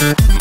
Mm-hmm.